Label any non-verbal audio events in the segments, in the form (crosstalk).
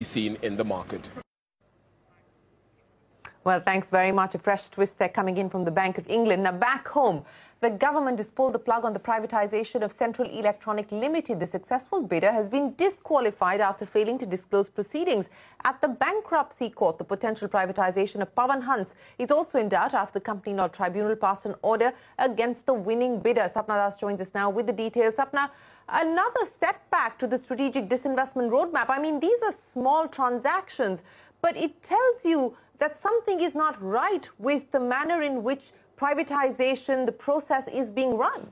seen in the market. Well, thanks very much. A fresh twist there coming in from the Bank of England. Now, back home, the government has pulled the plug on the privatization of Central Electronic Limited. The successful bidder has been disqualified after failing to disclose proceedings at the bankruptcy court. The potential privatization of Pawan Hans is also in doubt after the Company Law Tribunal passed an order against the winning bidder. Sapna Das joins us now with the details. Sapna, another setback to the strategic disinvestment roadmap. I mean, these are small transactions, but it tells you that something is not right with the manner in which privatization, the process is being run.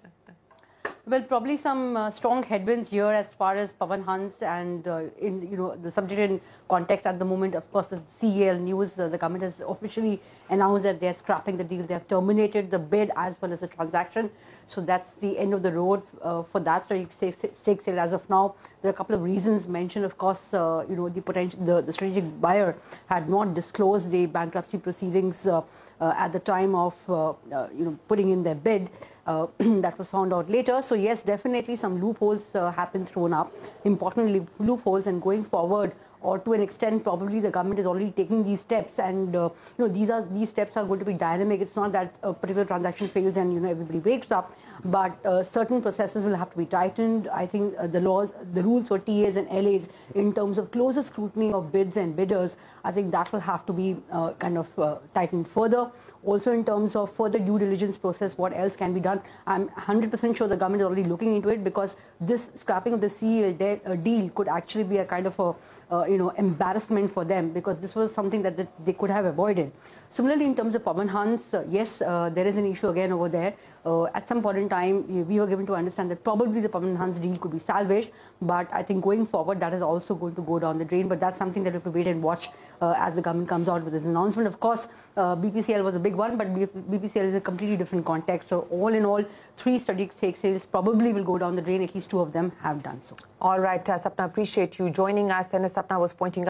Well, probably some uh, strong headwinds here as far as Pawan Hans and uh, in you know the subject in context at the moment. Of course, the CEL news, uh, the government has officially announced that they are scrapping the deal. They have terminated the bid as well as the transaction. So that's the end of the road uh, for that stake sale as of now. There are a couple of reasons mentioned. Of course, uh, you know the potential the, the, strategic buyer had not disclosed the bankruptcy proceedings uh, at the time of you know putting in their bid. Uh, (clears throat) that was found out later. So yes, definitely some loopholes uh, have been thrown up, important loopholes, and going forward, or to an extent probably the government is already taking these steps and uh, you know these are these steps are going to be dynamic. It's not that a particular transaction fails and you know everybody wakes up but uh, certain processes will have to be tightened. I think uh, the laws the rules for tas and las in terms of closer scrutiny of bids and bidders i think that will have to be uh, kind of uh, tightened further. Also in terms of further due diligence process what else can be done? I'm 100% sure the government is already looking into it because this scrapping of the CEL de- uh, deal could actually be a kind of a you know, embarrassment for them because this was something that they could have avoided. Similarly, in terms of Pawan Hans, uh, yes, uh, there is an issue again over there. Uh, at some point in time, we were given to understand that probably the Pawan Hans deal could be salvaged, but I think going forward, that is also going to go down the drain. But that's something that we have to wait and watch uh, as the government comes out with this announcement. Of course, uh, BPCL was a big one, but BPCL is a completely different context. So all in all, three strategic stake sales probably will go down the drain. At least two of them have done so. All right, uh, Sapna, appreciate you joining us. And Sapna was pointing